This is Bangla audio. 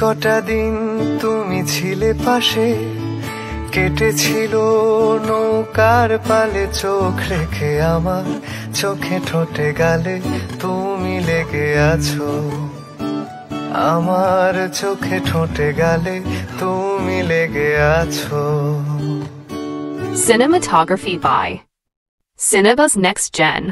কটা দিন তুমি ছিলে পাশে, কেটেছিল নৌকার পালে, চোখ রেখে আমার চোখে ঠোঁটে গালে তুমি লেগে আছো আমার চোখে ঠোঁটে গালে তুমি লেগে আছো Cinematography by cinemas Next Gen.